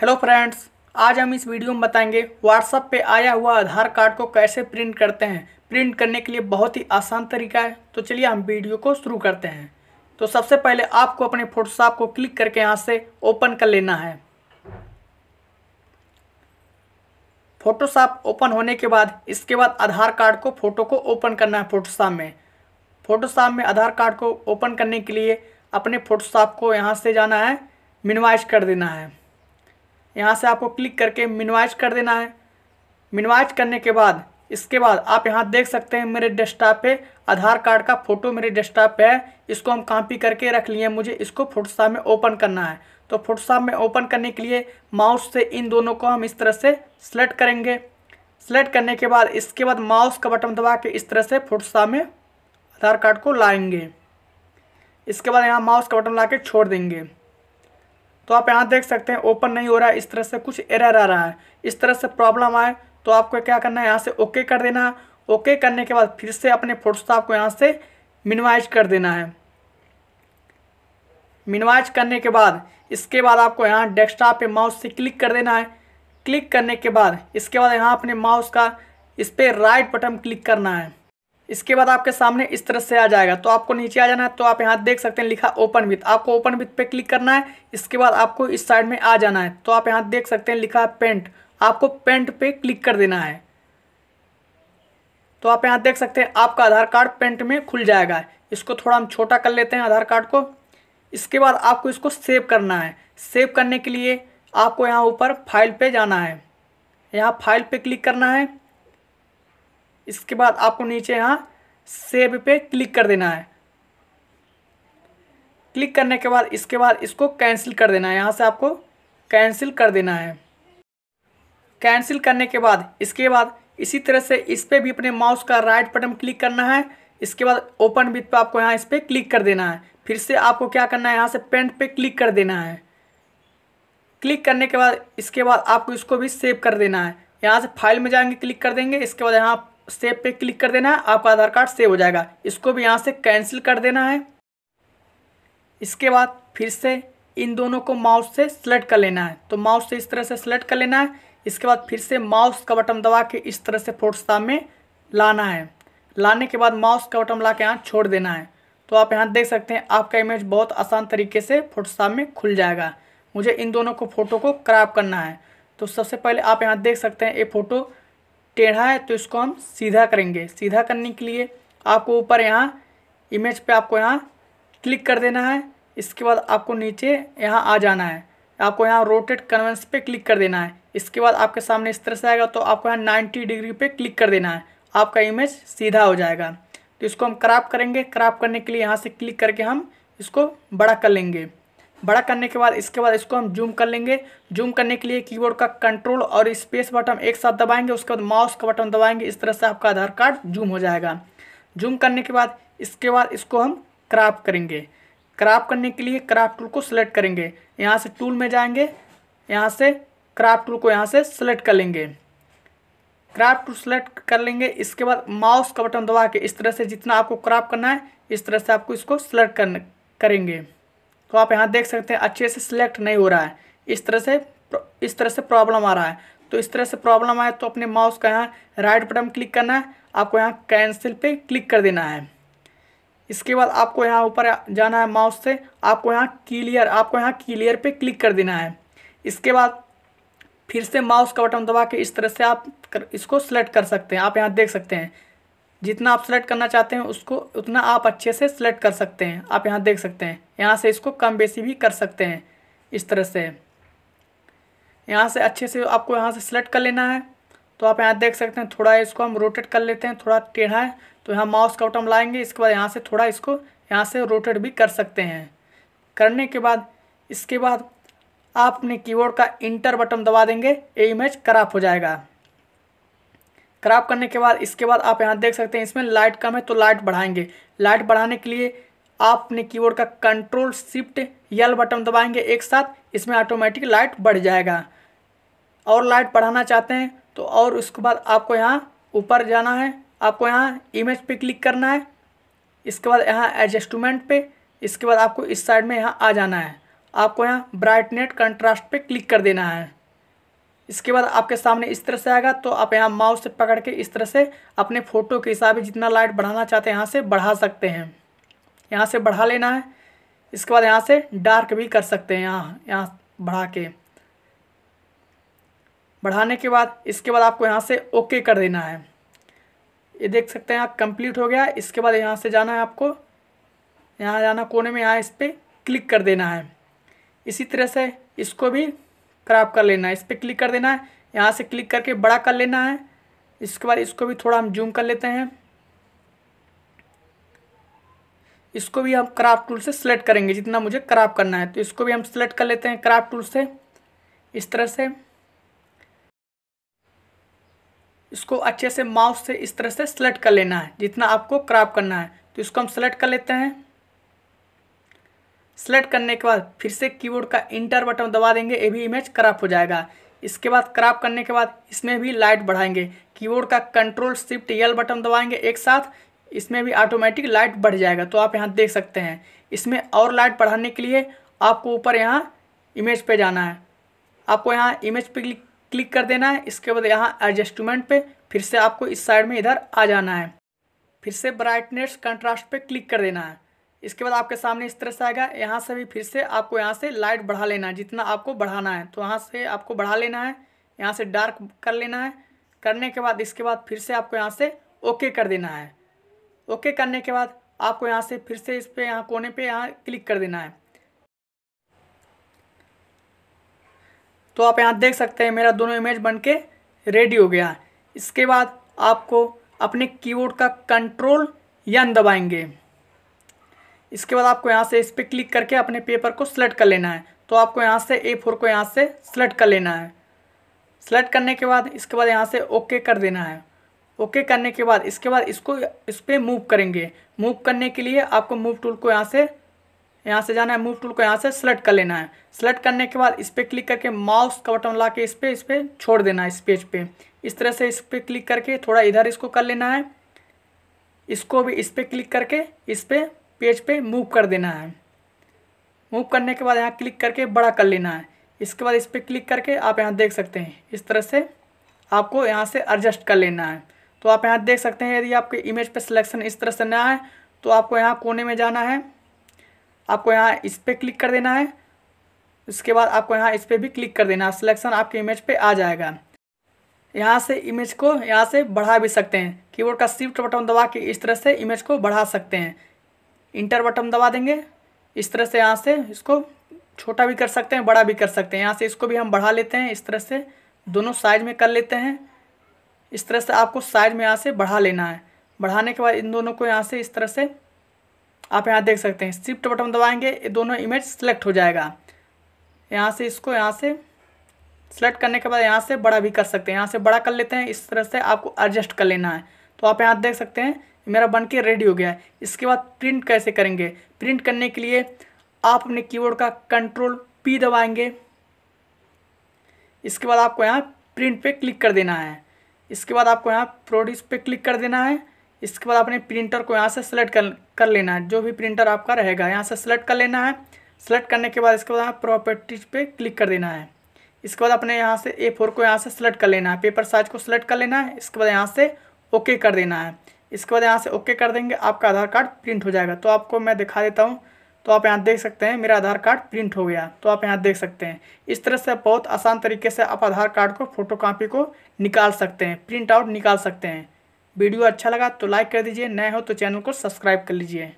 Hello friends आज हम इस वीडियो में बताएँगे व्हाट्सएप पे आया हुआ आधार कार्ड को कैसे प्रिंट करते हैं। प्रिंट करने के लिए बहुत ही आसान तरीका है। तो चलिए हम वीडियो को शुरू करते हैं। तो सबसे पहले आपको अपने फोटोशॉप को क्लिक करके यहाँ से ओपन कर लेना है। फोटोशॉप ओपन होने के बाद इसके बाद आधार कार्ड को फ़ोटो को ओपन करना है फोटोशॉप में। फोटोशॉप में आधार कार्ड को ओपन करने के लिए अपने फोटोशॉप को यहाँ से जाना है मिनिमाइज कर देना है। यहाँ से आपको क्लिक करके मिनिमाइज कर देना है। मिनिमाइज करने के बाद, इसके बाद आप यहाँ देख सकते हैं मेरे डेस्कटॉप पे आधार कार्ड का फ़ोटो मेरे डेस्कटॉप पे है। इसको हम कॉपी करके रख लिए मुझे इसको फोटोशॉप में ओपन करना है। तो फोटोशॉप में ओपन करने के लिए माउस से इन दोनों को हम इस तरह से सेलेक्ट करेंगे। सेलेक्ट करने के बाद, इसके बाद माउस का बटन दबा के इस तरह से फोटोशॉप में आधार कार्ड को लाएँगे। इसके बाद यहाँ माउस का बटन ला के छोड़ देंगे। तो आप यहाँ देख सकते हैं ओपन नहीं हो रहा है, इस तरह से कुछ एरर आ रहा है। इस तरह से प्रॉब्लम आए तो आपको क्या करना है, यहाँ से ओके कर देना है। ओके करने के बाद फिर से अपने फोटोशॉप को यहाँ से मिनिमाइज कर देना है। मिनिमाइज करने के बाद, इसके बाद आपको यहाँ डेस्कटॉप पे माउस से क्लिक कर देना है। क्लिक करने के बाद, इसके बाद यहाँ अपने माउस का इस पर राइट बटन क्लिक करना है। इसके बाद आपके सामने इस तरह से आ जाएगा। तो आपको नीचे आ जाना है तो आप यहाँ देख सकते हैं, लिखा ओपन विथ आपको ओपन विथ पे क्लिक करना है, इसके बाद आपको इस साइड में आ जाना है। तो आप यहाँ देख सकते हैं, लिखा पेंट आपको पेंट पे क्लिक कर देना है। तो आप यहाँ देख सकते हैं, आपका आधार कार्ड पेंट में खुल जाएगा। इसको थोड़ा हम छोटा कर लेते हैं आधार कार्ड को। इसके बाद आपको इसको सेव करना है। सेव करने के लिए आपको यहाँ ऊपर फ़ाइल पे जाना है। यहाँ फ़ाइल पे क्लिक करना है। इसके बाद आपको नीचे यहाँ सेव पे क्लिक कर देना है। क्लिक करने के बाद इसके बाद इसको कैंसिल कर देना है। यहाँ से आपको कैंसिल कर देना है। कैंसिल करने के बाद इसके बाद इसी तरह से इस पर भी अपने माउस का राइट बटन क्लिक करना है। इसके बाद ओपन विथ पे आपको यहाँ इस पर क्लिक कर देना है। फिर से आपको क्या करना है? यहाँ से पेंट पे क्लिक कर देना है। क्लिक करने के बाद इसके बाद आपको इसको भी सेव कर देना है। यहाँ से फ़ाइल में जाएँगे, क्लिक कर देंगे। इसके बाद यहाँ सेव पे क्लिक कर देना है, आपका आधार कार्ड सेव हो जाएगा। इसको भी यहाँ से कैंसिल कर देना है। इसके बाद फिर से इन दोनों को माउस से सेलेक्ट कर लेना है। तो माउस से इस तरह से सेलेक्ट कर लेना है। इसके बाद फिर से माउस का बटन दबा के इस तरह से फोटोस्टाप में लाना है। लाने के बाद माउस का बटन ला के यहाँ छोड़ देना है। तो आप यहाँ देख सकते हैं, आपका इमेज बहुत आसान तरीके से फोटोस्टाप में खुल जाएगा। मुझे इन दोनों को फ़ोटो को क्रॉप करना है। तो सबसे पहले आप यहाँ देख सकते हैं, ये फ़ोटो टेढ़ा है तो इसको हम सीधा करेंगे। सीधा करने के लिए आपको ऊपर यहाँ इमेज पे आपको यहाँ क्लिक कर देना है। इसके बाद आपको नीचे यहाँ आ जाना है। आपको यहाँ रोटेट कन्वेंस पे क्लिक कर देना है। इसके बाद आपके सामने इस तरह से आएगा तो आपको यहाँ नाइन्टी डिग्री पे क्लिक कर देना है। आपका इमेज सीधा हो जाएगा। तो इसको हम क्राप करेंगे। क्राप करने के लिए यहाँ से क्लिक करके हम इसको बड़ा कर लेंगे। बड़ा करने के बाद, इसके बाद इसको हम जूम कर लेंगे। जूम करने के लिए कीबोर्ड का कंट्रोल और स्पेस बटन एक साथ दबाएँगे, उसके बाद माउस का बटन दबाएँगे, इस तरह से आपका आधार कार्ड जूम हो जाएगा। जूम करने के बाद, इसके बाद इसको हम क्राप करेंगे। क्राप करने के लिए क्राफ्ट टूल को सिलेक्ट करेंगे। यहाँ से टूल में जाएँगे, यहाँ से क्राफ्ट टूल को यहाँ से सिलेक्ट कर लेंगे। क्राफ्ट टूल सेलेक्ट कर लेंगे, इसके बाद माउस का बटन दबा के इस तरह से जितना आपको क्राप करना है, इस तरह से आपको इसको सिलेक्ट करेंगे। तो आप यहाँ देख सकते हैं अच्छे से सिलेक्ट नहीं हो रहा है। इस तरह से इस तरह से प्रॉब्लम आ रहा है। तो इस तरह से प्रॉब्लम आए तो अपने माउस का यहाँ राइट बटन क्लिक करना है। आपको यहाँ कैंसिल पे क्लिक कर देना है। इसके बाद आपको यहाँ ऊपर जाना है माउस से। आपको यहाँ क्लियर आपको यहाँ क्लियर पे क्लिक कर देना है। इसके बाद फिर से माउस का बटन दबा के इस तरह से आप कर, इसको सिलेक्ट कर सकते हैं। आप यहाँ देख सकते हैं। जितना आप सेलेक्ट करना चाहते हैं, उसको उतना आप अच्छे से सिलेक्ट कर सकते हैं। आप यहाँ देख सकते हैं। यहाँ से इसको कम बेसी भी कर सकते हैं, इस तरह से। यहाँ से अच्छे से आपको यहाँ से सिलेक्ट कर लेना है। तो आप यहाँ देख सकते हैं, थोड़ा इसको हम रोटेट कर लेते हैं, थोड़ा टेढ़ा है। तो यहाँ माउस का बटन लाएँगे, इसके बाद यहाँ से थोड़ा इसको यहाँ से रोटेट भी कर सकते हैं। करने के बाद, इसके बाद आप अपने कीबोर्ड का इंटर बटन दबा देंगे, ये इमेज खराब हो जाएगा। ख़राब करने के बाद, इसके बाद आप यहाँ देख सकते हैं, इसमें लाइट कम है तो लाइट बढ़ाएँगे। लाइट बढ़ाने के लिए आप अपने कीबोर्ड का कंट्रोल शिफ्ट यल बटन दबाएँगे एक साथ, इसमें ऑटोमेटिक लाइट बढ़ जाएगा। और लाइट बढ़ाना चाहते हैं तो और उसके बाद आपको यहाँ ऊपर जाना है, आपको यहाँ इमेज पे क्लिक करना है, इसके बाद यहाँ एडजस्टमेंट पे, इसके बाद आपको इस साइड में यहाँ आ जाना है। आपको यहाँ ब्राइटनेट कंट्रास्ट पे क्लिक कर देना है। इसके बाद आपके सामने इस तरह से आएगा तो आप यहाँ माउस से पकड़ के इस तरह से अपने फ़ोटो के हिसाब से जितना लाइट बढ़ाना चाहते हैं यहाँ से बढ़ा सकते हैं। यहाँ से बढ़ा लेना है। इसके बाद यहाँ से डार्क भी कर सकते हैं यहाँ यहाँ बढ़ा के। बढ़ाने के बाद, इसके बाद आपको यहाँ से ओके कर देना है। ये देख सकते हैं यहाँ कंप्लीट हो गया। इसके बाद यहाँ से जाना है आपको। यहाँ जाना कोने में, यहाँ इस पर क्लिक कर देना है। इसी तरह से इसको भी क्रॉप कर लेना है। इस पर क्लिक कर देना है। यहाँ से क्लिक करके बड़ा कर लेना है। इसके बाद इसको भी थोड़ा हम जूम कर लेते हैं। इसको भी हम क्राफ्ट टूल से सिलेक्ट करेंगे, जितना मुझे क्राफ्ट करना है। तो इसको भी हम सिलेक्ट कर लेते हैं क्राफ्ट टूल से। इस तरह से। इसको अच्छे से माउस से इस तरह से सिलेक्ट कर लेना है, जितना आपको क्राफ्ट करना है। तो इसको हम सेलेक्ट कर लेते हैं। सेलेक्ट करने के बाद फिर से कीबोर्ड का इंटर बटन दबा देंगे, ये भी इमेज क्राफ्ट हो जाएगा। इसके बाद क्राफ्ट करने के बाद इसमें भी लाइट बढ़ाएँगे। कीबोर्ड का कंट्रोल शिफ्ट यल बटन दबाएँगे एक साथ, इसमें भी ऑटोमेटिक लाइट बढ़ जाएगा। तो आप यहाँ देख सकते हैं, इसमें और लाइट बढ़ाने के लिए आपको ऊपर यहाँ इमेज पे जाना है। आपको यहाँ इमेज पे क्लिक कर देना है। इसके बाद यहाँ एडजस्टमेंट पे फिर से आपको इस साइड में इधर आ जाना है। फिर से ब्राइटनेस कंट्रास्ट पे क्लिक कर देना है। इसके बाद आपके सामने इस तरह से आएगा, यहाँ से भी फिर से आपको यहाँ से लाइट बढ़ा लेना है, जितना आपको बढ़ाना है। तो यहाँ से आपको बढ़ा लेना है, यहाँ से डार्क कर लेना है। करने के बाद, इसके बाद फिर से आपको यहाँ से ओके कर देना है। ओके करने के बाद आपको यहाँ से फिर से इस पर यहाँ कोने पे यहाँ क्लिक कर देना है। तो आप यहाँ देख सकते हैं, मेरा दोनों इमेज बन के रेडी हो गया। इसके बाद आपको अपने कीबोर्ड का कंट्रोल यन दबाएँगे। इसके बाद आपको यहाँ से इस पर क्लिक करके अपने पेपर को सिलेक्ट कर लेना है। तो आपको यहाँ से ए फोर को यहाँ से सिलेक्ट कर लेना है। सेलेक्ट करने के बाद इसके बाद यहाँ से ओके कर देना है। ओके करने के बाद इसके बाद इसको इस पर मूव करेंगे। मूव करने के लिए आपको मूव टूल को यहाँ से यहाँ से जाना है। मूव टूल को यहाँ से सेलेक्ट कर लेना है। सेलेक्ट करने के बाद इस पर क्लिक करके माउस का बटन ला के इस पर इस पर छोड़ देना है इस पेज पे। इस तरह से इस पर क्लिक करके थोड़ा इधर इसको कर लेना है। इसको भी इस पर क्लिक करके इस पर पेज पे मूव कर देना है। मूव करने के बाद यहाँ क्लिक करके बड़ा कर लेना है। इसके बाद इस पर क्लिक करके आप यहाँ देख सकते हैं। इस तरह से आपको यहाँ से एडजस्ट कर लेना है। तो आप यहाँ देख सकते हैं, यदि आपके इमेज पे सिलेक्शन इस तरह से ना है तो आपको यहाँ कोने में जाना है। आपको यहाँ इस पर क्लिक कर देना है। इसके बाद आपको यहाँ इस पर भी क्लिक कर देना है। सिलेक्शन आपके इमेज पे आ जाएगा। यहाँ से इमेज को यहाँ से बढ़ा भी सकते हैं। कीबोर्ड का शिफ्ट बटन दबा के इस तरह से इमेज को बढ़ा सकते हैं। इंटर बटन दबा देंगे। इस तरह से यहाँ से इसको छोटा भी कर सकते हैं, बड़ा भी कर सकते हैं। यहाँ से इसको भी हम बढ़ा लेते हैं, इस तरह से दोनों साइज़ में कर लेते हैं। इस तरह से आपको साइज़ में यहाँ से बढ़ा लेना है। बढ़ाने के बाद इन दोनों को यहाँ से इस तरह से आप यहाँ देख सकते हैं। शिफ्ट बटन दबाएँगे, ये दोनों इमेज सेलेक्ट हो जाएगा। यहाँ से इसको यहाँ से सेलेक्ट करने के बाद यहाँ से बड़ा भी कर सकते हैं। यहाँ से बड़ा कर लेते हैं, इस तरह से आपको एडजस्ट कर लेना है। तो आप यहाँ देख सकते हैं मेरा बन के रेडी हो गया है। इसके बाद प्रिंट कैसे करेंगे? प्रिंट करने के लिए आप अपने कीबोर्ड का कंट्रोल पी दबाएँगे। इसके बाद आपको यहाँ प्रिंट पे क्लिक कर देना है। इसके बाद आपको यहाँ प्रोड्यूस पे क्लिक कर देना है। इसके बाद अपने प्रिंटर को यहाँ से सेलेक्ट कर कर लेना है। जो भी प्रिंटर आपका रहेगा, यहाँ से सेलेक्ट कर लेना है। सेलेक्ट करने के बाद इसके बाद यहाँ प्रॉपर्टीज़ पे क्लिक कर देना है। इसके बाद अपने यहाँ से ए फोर को यहाँ से सेलेक्ट कर लेना है। पेपर साइज़ को सेलेक्ट कर लेना है। इसके बाद यहाँ से ओके कर देना है। इसके बाद यहाँ से ओके कर देंगे, आपका आधार कार्ड प्रिंट हो जाएगा। तो आपको मैं दिखा देता हूँ। तो आप यहाँ देख सकते हैं, मेरा आधार कार्ड प्रिंट हो गया। तो आप यहाँ देख सकते हैं। इस तरह से बहुत आसान तरीके से आप आधार कार्ड को फ़ोटो कापी को निकाल सकते हैं प्रिंट आउट निकाल सकते हैं। वीडियो अच्छा लगा तो लाइक कर दीजिए, नए हो तो चैनल को सब्सक्राइब कर लीजिए।